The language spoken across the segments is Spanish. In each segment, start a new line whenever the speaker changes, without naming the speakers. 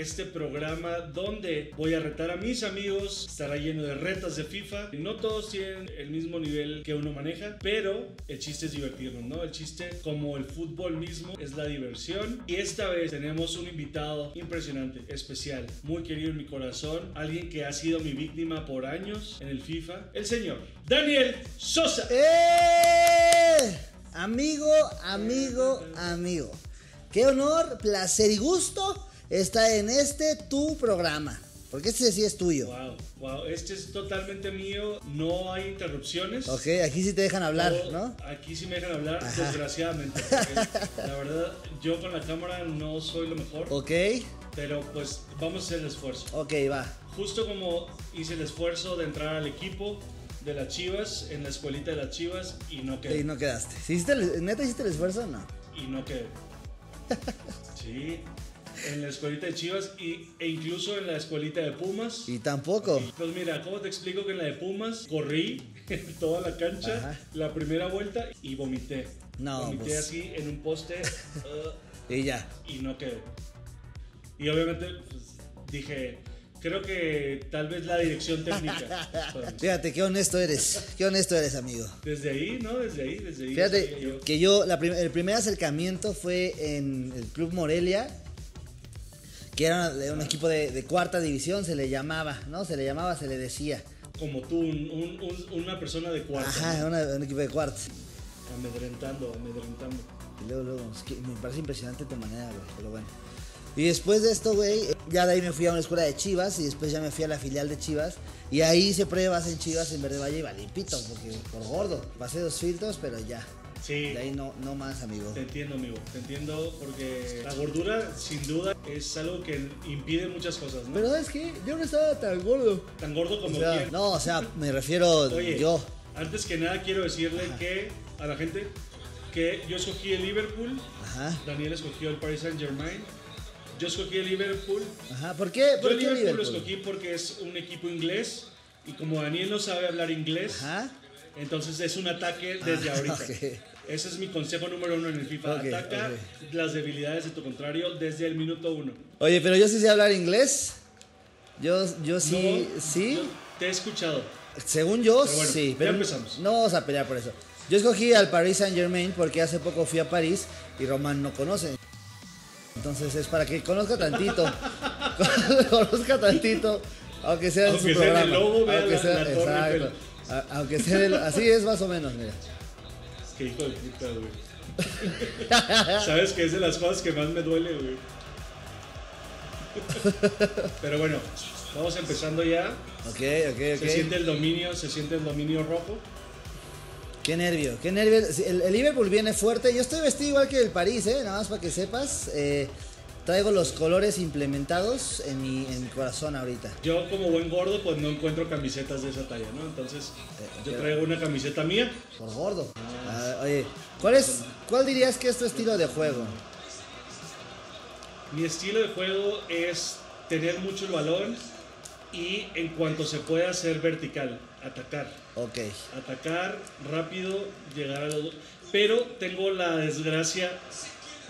Este programa donde voy a retar a mis amigos. Estará lleno de retas de FIFA. No todos tienen el mismo nivel que uno maneja, pero el chiste es divertirnos, ¿no? El chiste, como el fútbol mismo, es la diversión. Y esta vez tenemos un invitado impresionante, especial, muy querido en mi corazón. Alguien que ha sido mi víctima por años en el FIFA. El señor Daniel Sosa.
¡Eh! Amigo, amigo, amigo. Qué honor, placer y gusto está en este tu programa. Porque este sí es tuyo.
Wow, wow, este es totalmente mío, no hay interrupciones.
Ok, aquí sí te dejan hablar, ¿no?
Aquí sí me dejan hablar,
Ajá.
desgraciadamente. la verdad, yo con la cámara no soy lo mejor,
Ok,
pero pues vamos a hacer el esfuerzo.
ok, va.
Justo como hice el esfuerzo de entrar al equipo de las Chivas, en la escuelita de las Chivas, y no quedé.
Y no quedaste. ¿Sí hiciste el- ¿Neta hiciste el esfuerzo o no?
Y no quedé. Sí, en la escuelita de Chivas y, e incluso en la escuelita de Pumas.
Y tampoco.
Pues mira, ¿cómo te explico que en la de Pumas corrí toda la cancha
Ajá.
la primera vuelta y vomité?
No,
Vomité
pues.
así en un poste uh,
Y ya.
y no quedé. Y obviamente pues, dije, creo que tal vez la dirección técnica.
Fíjate, qué honesto eres. Qué honesto eres, amigo.
desde ahí, ¿no? Desde ahí, desde ahí.
Fíjate
yo.
que yo, la prim- el primer acercamiento fue en el Club Morelia, que era de un equipo de, de cuarta división, se le llamaba, ¿no? Se le llamaba, se le decía.
Como tú, un- un- un- una persona de cuarto.
Ajá,
¿no?
una- un equipo de cuarta.
Amedrentando, amedrentando.
Y luego, luego, es que me parece impresionante tu manera, güey, pero bueno. Y después de esto, güey, ya de ahí me fui a una escuela de Chivas y después ya me fui a la filial de Chivas. Y ahí hice pruebas en Chivas en Verde Valle y Valipito, porque por gordo. Pasé dos filtros, pero ya.
Sí,
De ahí no, no más, amigo.
te entiendo, amigo. Te entiendo porque la gordura, sin duda, es algo que impide muchas cosas, ¿no?
Pero ¿sabes qué? Yo no estaba tan gordo.
Tan gordo
O
como
sea,
quien.
no, o sea, me refiero
Oye,
yo.
antes que nada quiero decirle que a la gente que yo escogí el Liverpool,
Ajá,
Daniel escogió el Paris Saint Germain, yo escogí el Liverpool.
ajá. ¿Por qué?
Yo
¿Por
el
qué
Liverpool, lo
Liverpool?
escogí porque es un equipo inglés y como Daniel no sabe hablar inglés,
Ajá.
Entonces es un ataque desde
Ah,
ahorita.
ok.
Ese es mi consejo número uno en el FIFA. Ataca las debilidades de tu contrario desde el minuto uno.
Oye, pero yo sí sé hablar inglés. Yo, yo sí,
No,
sí.
yo te he escuchado.
Según yo,
Pero bueno,
sí.
ya empezamos.
no vamos a pelear por eso. Yo escogí al Paris Saint Germain porque hace poco fui a París y Román no conoce. Entonces es para que conozca tantito. conozca tantito. Aunque sea en
Aunque
su
sea en el
programa.
logo,
aunque
la-
sea,
la
exacto. A- aunque sea del- así es más o menos, mira.
Qué hijo de puta, güey. Sabes que es de las cosas que más me duele, güey. Pero bueno, vamos empezando ya.
Ok, ok,
Se siente
ok.
el dominio, se siente el dominio rojo.
Qué nervio, qué nervio. El, el Liverpool viene fuerte. Yo estoy vestido igual que el París, ¿eh? Nada más para que sepas. Eh, traigo los colores implementados en mi, en mi corazón ahorita.
Yo como buen gordo pues no encuentro camisetas de esa talla, ¿no? Entonces yo traigo una camiseta mía.
Por gordo. Ah, oye, ¿cuál, es, ¿cuál dirías que es tu estilo de juego?
Mi estilo de juego es tener mucho el balón y en cuanto se pueda hacer vertical, atacar.
Ok.
Atacar rápido, llegar a los... Pero tengo la desgracia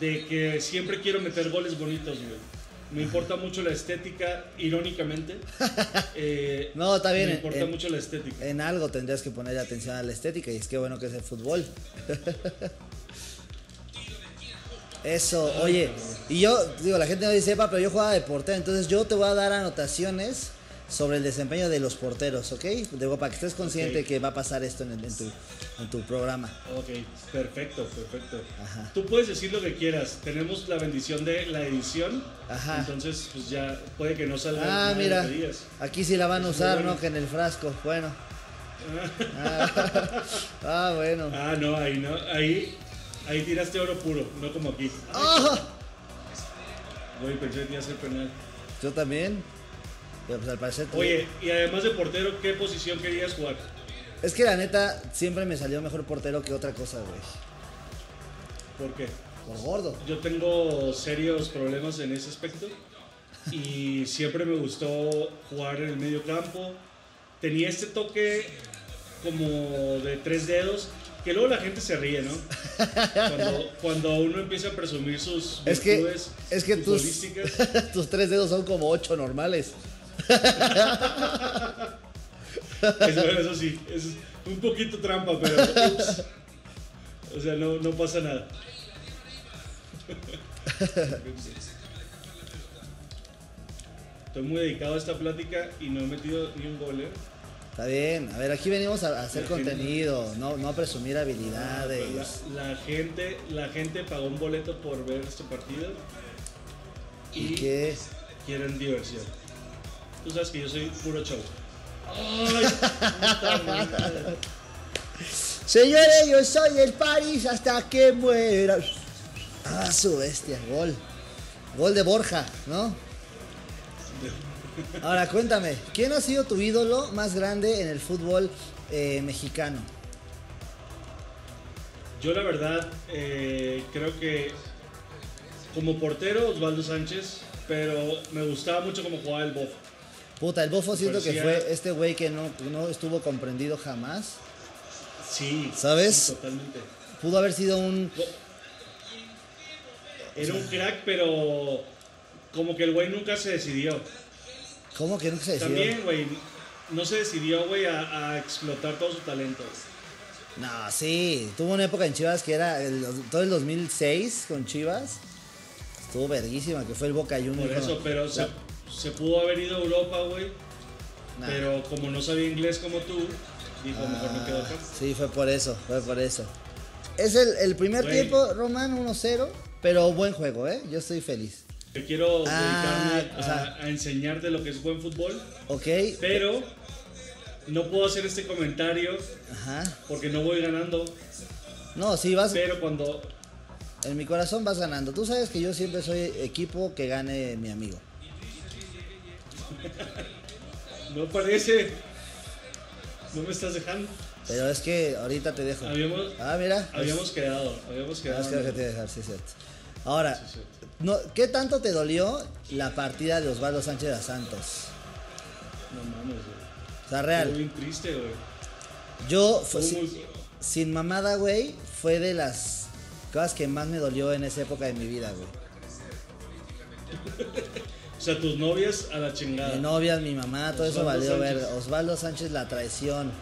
de que siempre quiero meter goles bonitos, güey. Me importa mucho la estética, irónicamente. Eh,
No, está bien,
Me importa
en-
mucho la estética.
En algo tendrías que poner atención a la estética y es que bueno que es el fútbol. Eso, oye, y yo, digo, la gente no dice, sepa, pero yo jugaba de portero, entonces yo te voy a dar anotaciones sobre el desempeño de los porteros, ¿ok? Digo, para que estés consciente
Ok.
que va a pasar esto en, el- en tu, en tu programa.
Ok, perfecto, perfecto.
Ajá.
Tú puedes decir lo que quieras. Tenemos la bendición de la edición.
Ajá.
Entonces, pues ya puede que no salga
Ah, mira, aquí sí la van a
es
usar,
bueno.
¿no? Que en el frasco, bueno. Ah, ah, bueno.
Ah, no, ahí no. Ahí, ahí tiraste oro puro, no como aquí.
¡Ah!
Güey, pensé que iba a ser penal.
Yo también. Pero pues al parecer tú-
Oye, y además de portero, ¿qué posición querías jugar?
Es que la neta siempre me salió mejor portero que otra cosa, güey.
¿Por qué?
Por gordo.
Yo tengo serios problemas en ese aspecto y siempre me gustó jugar en el medio campo. Tenía este toque como de tres dedos, Que luego la gente se ríe, ¿no? Cuando, cuando uno empieza a presumir sus
Es que, es que tus, tus tres dedos son como ocho normales.
Eso sí, es un poquito trampa, pero. ups. O sea, no, no pasa nada. Estoy muy dedicado a esta plática y no he metido ni un gol, ¿eh?
Está bien. A ver, aquí venimos a hacer
La gente-
contenido, no, no a presumir habilidades.
La, la gente, la gente pagó un boleto por ver este partido
¿Y qué?
quieren diversión. Tú sabes que yo soy puro show. Ay.
Señores, yo soy el París hasta que muera. Ah, su bestia, gol. Gol de Borja, ¿no? Ahora cuéntame, ¿quién ha sido tu ídolo más grande en el fútbol eh, mexicano?
Yo la verdad eh, creo que como portero Osvaldo Sánchez, pero me gustaba mucho cómo jugaba el Bofo.
Puta, el bofo siento que fue este güey que no, no estuvo comprendido jamás.
Sí,
¿Sabes?
sí, totalmente.
Pudo haber sido un...
Era un crack, pero como que el güey nunca se decidió.
¿Cómo que nunca se decidió?
También, güey, no se decidió, güey, a, a explotar todo su talento.
No, sí, tuvo una época en Chivas que era el- todo el 2006 con Chivas. Estuvo verguísima, que fue el Boca Juniors.
Por eso, pero se,
La-
se pudo haber ido a Europa, güey.
Nah.
Pero como no sabía inglés como tú, dijo, mejor me quedo acá.
Sí, fue por eso, fue por eso. Es el, el primer tiempo, Román 1-0, pero buen juego, ¿eh? Yo estoy feliz.
Yo quiero
Ah,
dedicarme
o sea-
a, a enseñarte lo que es buen fútbol,
¿Ok?
pero no puedo hacer este comentario
Ajá.
porque no voy ganando.
No, sí, vas.
Pero cuando
En mi corazón vas ganando. Tú sabes que yo siempre soy equipo que gane mi amigo.
No parece, no me estás dejando.
Pero es que ahorita te dejo.
Habíamos,
Ah, mira.
habíamos quedado, habíamos quedado.
que te dejar, sí, cierto. Ahora,
Sí, sí.
no, ¿qué tanto te dolió la partida de Osvaldo Sánchez a Santos?
No mames, güey.
O sea, real.
bien triste, güey.
Yo, fue- sin, sin mamada, güey, fue de las cosas que más me dolió en esa época de mi vida, güey.
O sea, tus novias a la chingada.
Mi novia, mi mamá, todo eso valió ver. Osvaldo Sánchez, la traición.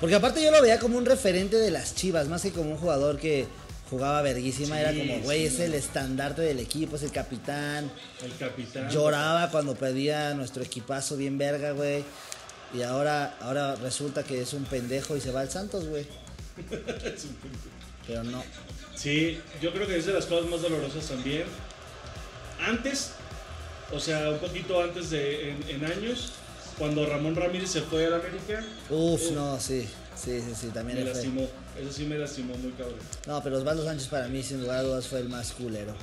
Porque aparte yo lo veía como un referente de las chivas, más que como un jugador que jugaba verguísima.
Sí,
era como, güey,
sí,
es
no.
el estandarte del equipo, es el capitán.
El capitán.
Lloraba cuando perdía nuestro equipazo bien verga, güey. Y ahora, ahora resulta que es un pendejo y se va al Santos, güey. Pero no.
Sí, yo creo que es de las cosas más dolorosas también. Antes, o sea, un poquito antes de en, en años, cuando Ramón Ramírez se fue a la América,
Uf, no, sí. Sí, sí, sí, también
me
fue.
lastimó. Eso sí me lastimó muy cabrón.
No, pero Osvaldo Sánchez para mí, sin lugar a dudas, fue el más culero.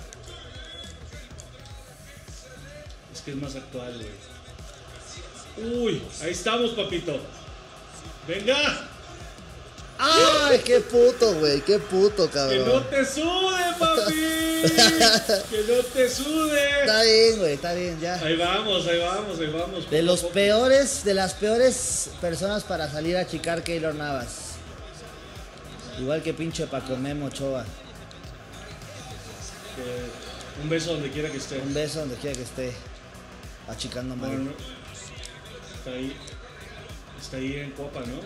Es que es más actual, güey. Uy, ahí estamos, papito. Venga,
¡Ay, qué puto, güey! ¡Qué puto,
que no
cabrón!
te sude, papi. que no te sude.
Está bien, güey, está bien, ya.
Ahí vamos, ahí vamos, ahí vamos.
De los peores, de las peores personas para salir a achicar Keylor Navas. Igual que pinche Paco Memo Ochoa.
Que- un beso donde quiera que esté.
Un beso donde quiera que esté. Achicando mal.
Bueno, está ahí. Está ahí en Copa, ¿no?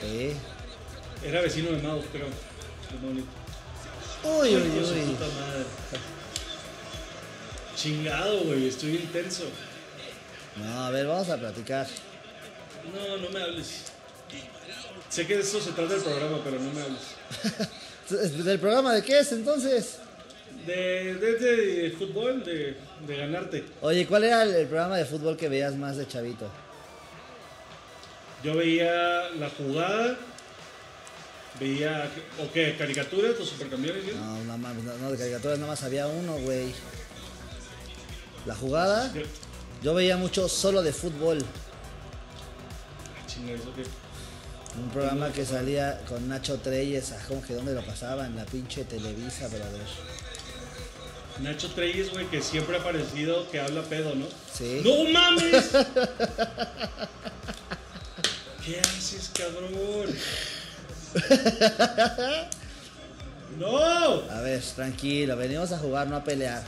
Sí.
Era vecino de Mau, creo. De
Uy, uy, uy.
puta madre. Chingado, güey, estoy intenso.
No, a ver, vamos a platicar.
No, no me hables. Sé que de eso se trata el programa, pero no me hables.
¿Del programa de qué es entonces?
De, de, de- de fútbol, de, de ganarte.
Oye, ¿cuál era el, el programa de fútbol que veías más de chavito?
Yo veía la jugada, veía, ¿o qué? ¿Caricaturas, los supercampeones? ¿sí?
No, no no, no, de caricaturas nada más había uno, güey. La jugada,
¿Qué?
yo veía mucho solo de fútbol.
Chinga, ¿eso qué?
Un programa que salía con Nacho Treyes, ah, ¿cómo que dónde lo pasaba? En la pinche Televisa, brother.
Nacho Treyes, güey, que siempre ha aparecido que habla pedo, ¿no?
Sí.
¡No mames! ¿Qué haces, cabrón? ¡No!
A ver, tranquilo, venimos a jugar, no a pelear.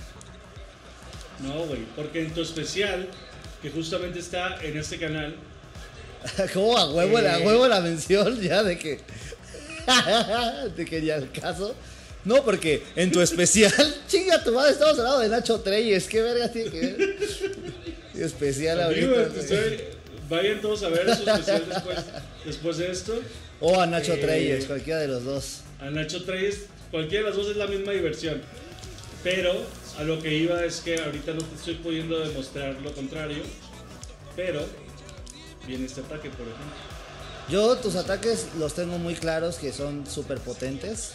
No, güey, porque en tu especial, que justamente está en este canal,
¿Cómo a huevo, a
Eh.
huevo la mención ya de que. de que ya el caso. No, porque en tu especial, chinga tu madre, estamos hablando de Nacho Treyes. ¿Qué verga tiene que ver? Especial
amigo,
ahorita.
estoy- vayan todos a ver su especial después, después de esto.
O a Nacho
Eh.
Treyes, cualquiera de los dos.
A Nacho Treyes, cualquiera de las dos es la misma diversión. Pero a lo que iba es que ahorita no te estoy pudiendo demostrar lo contrario. Pero viene este ataque, por ejemplo.
Yo tus ataques los tengo muy claros que son súper potentes.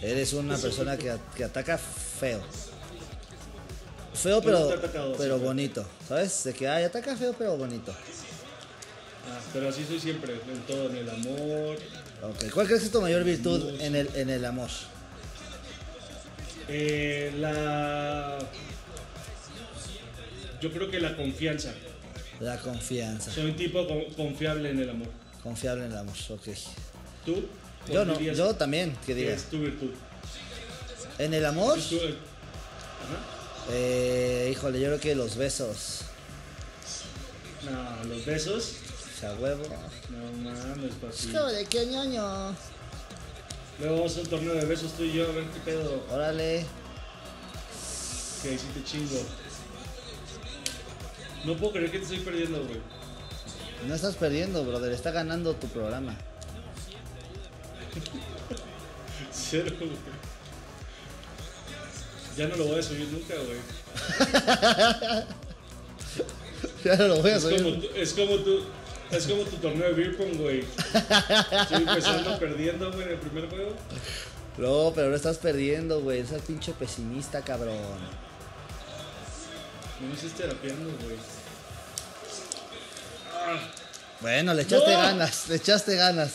Eres una persona que, que ataca feo. Feo
¿Cómo
pero, pero bonito. ¿Sabes? De que ay, ataca feo pero bonito.
Ah, pero así soy siempre, en todo, en el amor.
Ok, ¿Cuál crees que es tu mayor virtud en el, en el amor?
Eh, la. Yo creo que la confianza.
La confianza.
Soy un tipo con- confiable en el amor.
Confiable en el amor, ok.
¿Tú?
Yo
¿Cuál
no, yo también, que
que
digas.
es tu virtud?
En el amor,
Es tu- eh, Ajá.
eh, híjole, yo creo que los besos.
No, los besos.
Sea, huevo.
No mames, papi.
Híjole, qué ñoño.
Luego vamos a un torneo de besos tú y yo, a ver qué pedo.
Órale.
Que sí te chingo. No puedo creer que te estoy perdiendo, güey.
No estás perdiendo, brother. Está ganando tu programa.
Cero, güey. Ya no lo voy a subir nunca, güey.
Ya no lo voy a
Es
subir.
como, es como tu, es como tu torneo de beer pong, güey. Estoy empezando perdiendo, güey, en el primer juego.
No, pero no estás perdiendo, güey. Estás pinche pesimista, cabrón.
No me estés terapiando, güey. Ah,
Bueno, le echaste
¡No!
ganas, le echaste ganas.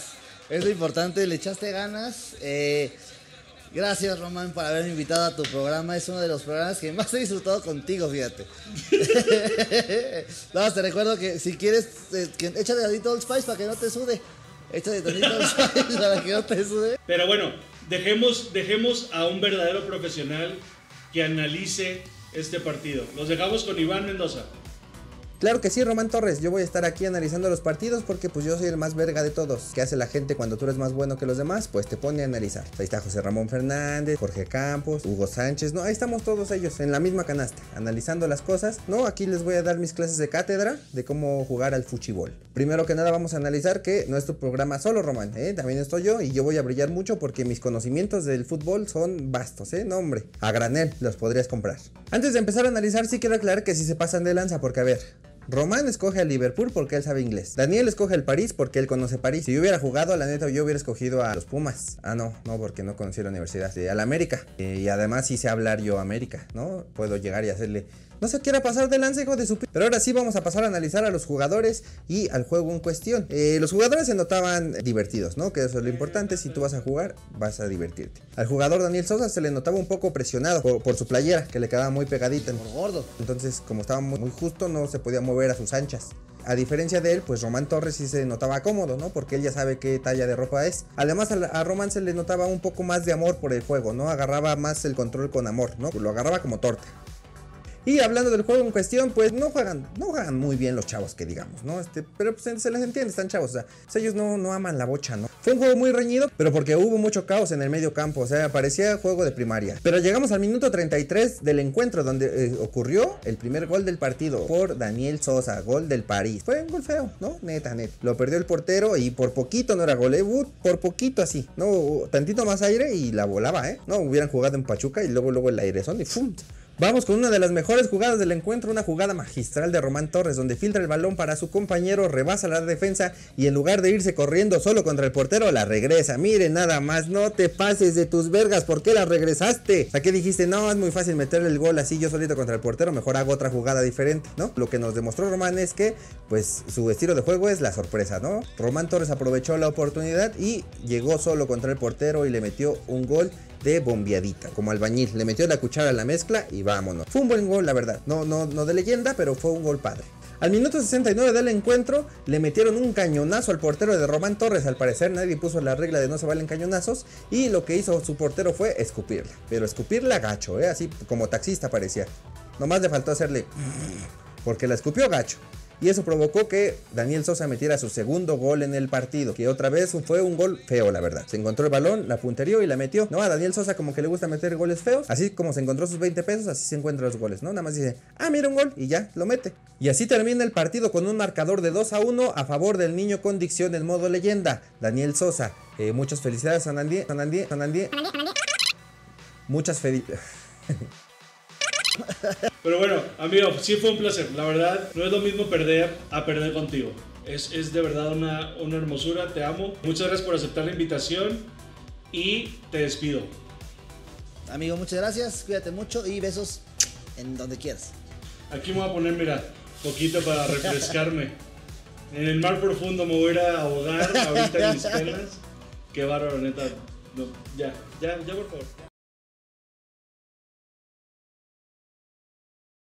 Es lo importante, le echaste ganas. Eh, gracias, Román, por haberme invitado a tu programa. Es uno de los programas que más he disfrutado contigo, fíjate. Más te recuerdo que si quieres, eh, que échale tantito Old Spice para que no te sude. Échale tantito Old Spice para que no te sude.
Pero bueno, dejemos, dejemos a un verdadero profesional que analice este partido. Los dejamos con Iván Mendoza.
Claro que sí, Román Torres. Yo voy a estar aquí analizando los partidos porque pues yo soy el más verga de todos. ¿Qué hace la gente cuando tú eres más bueno que los demás? Pues te pone a analizar. Ahí está José Ramón Fernández, Jorge Campos, Hugo Sánchez. No, ahí estamos todos ellos en la misma canasta, analizando las cosas. No, aquí les voy a dar mis clases de cátedra de cómo jugar al fuchibol. Primero que nada vamos a analizar que no es tu programa solo, Román. ¿eh? También estoy yo y yo voy a brillar mucho porque mis conocimientos del fútbol son vastos, ¿eh? No, hombre. A granel los podrías comprar. Antes de empezar a analizar, sí quiero aclarar que si se pasan de lanza, porque a ver, Román escoge al Liverpool porque él sabe inglés. Daniel escoge al París porque él conoce París. Si yo hubiera jugado, la neta, yo hubiera escogido a los Pumas. Ah, no, no, porque no conocí la universidad. Sí, al América. Y además sí sé hablar yo América, ¿no? Puedo llegar y hacerle... No se quiera pasar de lanza, hijo de su... pi-". Pero ahora sí vamos a pasar a analizar a los jugadores y al juego en cuestión. Eh, los jugadores se notaban divertidos, ¿no? Que eso es lo importante. Si tú vas a jugar, vas a divertirte. Al jugador Daniel Sosa se le notaba un poco presionado por, por su playera, que le quedaba muy pegadita.
Por gordo.
Entonces, como estaba muy, muy justo, no se podía mover a sus anchas. A diferencia de él, pues Román Torres sí se notaba cómodo, ¿no? Porque él ya sabe qué talla de ropa es. Además, a Román se le notaba un poco más de amor por el juego, ¿no? Agarraba más el control con amor, ¿no? Lo agarraba como torta. Y hablando del juego en cuestión, pues no juegan, no juegan muy bien los chavos, que digamos, ¿no? Este, pero pues se les entiende, están chavos, o sea, ellos no, no aman la bocha, ¿no? Fue un juego muy reñido, pero porque hubo mucho caos en el medio campo, o sea, parecía juego de primaria. Pero llegamos al minuto 33 del encuentro, donde eh, ocurrió el primer gol del partido por Daniel Sosa, gol del París. Fue un gol feo, ¿no? Neta, neta. Lo perdió el portero y por poquito no era gol, eh, por poquito así, ¿no? Tantito más aire y la volaba, ¿eh? No, hubieran jugado en Pachuca y luego, luego el airezón y ¡fum! Vamos con una de las mejores jugadas del encuentro, una jugada magistral de Román Torres, donde filtra el balón para su compañero, rebasa la defensa y en lugar de irse corriendo solo contra el portero, la regresa. Mire, nada más, no te pases de tus vergas, ¿por qué la regresaste? O sea, dijiste, no, es muy fácil meterle el gol así yo solito contra el portero, mejor hago otra jugada diferente, ¿no? Lo que nos demostró Román es que, pues, su estilo de juego es la sorpresa, ¿no? Román Torres aprovechó la oportunidad y llegó solo contra el portero y le metió un gol de bombeadita, como albañil. Le metió la cuchara a la mezcla y vámonos. Fue un buen gol, la verdad. No, no, no de leyenda, pero fue un gol padre. Al minuto 69 del encuentro le metieron un cañonazo al portero de Román Torres. Al parecer nadie puso la regla de no se valen cañonazos y lo que hizo su portero fue escupirla. Pero escupirla gacho, ¿eh? así como taxista parecía. Nomás le faltó hacerle porque la escupió gacho y eso provocó que Daniel Sosa metiera su segundo gol en el partido, que otra vez fue un gol feo, la verdad. Se encontró el balón, la punterió y la metió. No, a Daniel Sosa como que le gusta meter goles feos, así como se encontró sus 20 pesos, así se encuentran los goles, ¿no? Nada más dice, ah, mira un gol y ya, lo mete. Y así termina el partido con un marcador de 2 a 1 a favor del niño con dicción en modo leyenda, Daniel Sosa. Eh, muchas felicidades, Sanandí, Sanandí, Sanandí. Muchas felicidades.
Pero bueno, amigo, sí fue un placer. La verdad, no es lo mismo perder a perder contigo. Es, es de verdad una, una hermosura, te amo. Muchas gracias por aceptar la invitación y te despido.
Amigo, muchas gracias, cuídate mucho y besos en donde quieras.
Aquí me voy a poner, mira, poquito para refrescarme. En el mar profundo me voy a ir a ahogar ahorita en mis penas. Qué bárbaro, neta. No, ya, ya, ya, por favor.